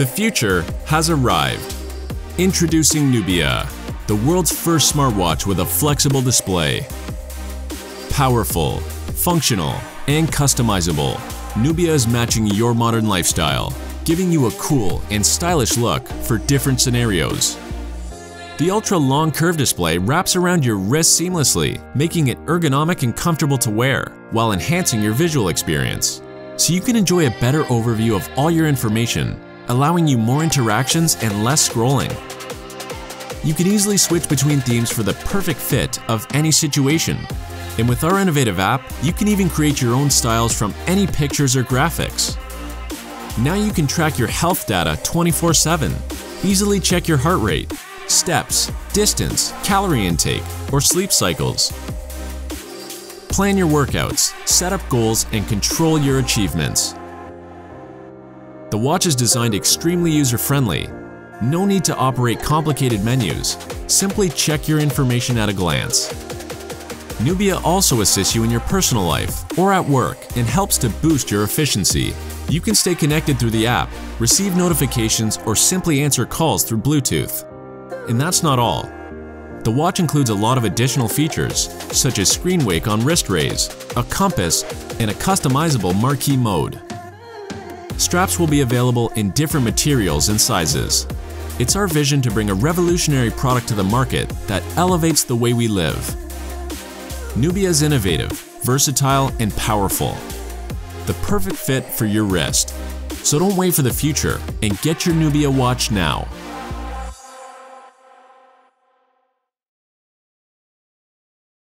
The future has arrived. Introducing Nubia, the world's first smartwatch with a flexible display. Powerful, functional, and customizable, Nubia is matching your modern lifestyle, giving you a cool and stylish look for different scenarios. The ultra-long curve display wraps around your wrist seamlessly, making it ergonomic and comfortable to wear, while enhancing your visual experience. So you can enjoy a better overview of all your information, allowing you more interactions and less scrolling. You can easily switch between themes for the perfect fit of any situation. And with our innovative app, you can even create your own styles from any pictures or graphics. Now you can track your health data 24-7, easily check your heart rate, steps, distance, calorie intake, or sleep cycles. Plan your workouts, set up goals, and control your achievements. The watch is designed extremely user-friendly. No need to operate complicated menus. Simply check your information at a glance. Nubia also assists you in your personal life or at work and helps to boost your efficiency. You can stay connected through the app, receive notifications, or simply answer calls through Bluetooth. And that's not all. The watch includes a lot of additional features, such as screen wake on wrist raise, a compass, and a customizable marquee mode. Straps will be available in different materials and sizes. It's our vision to bring a revolutionary product to the market that elevates the way we live. Nubia is innovative, versatile, and powerful. The perfect fit for your wrist. So don't wait for the future and get your Nubia watch now.